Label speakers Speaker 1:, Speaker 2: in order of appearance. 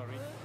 Speaker 1: sorry.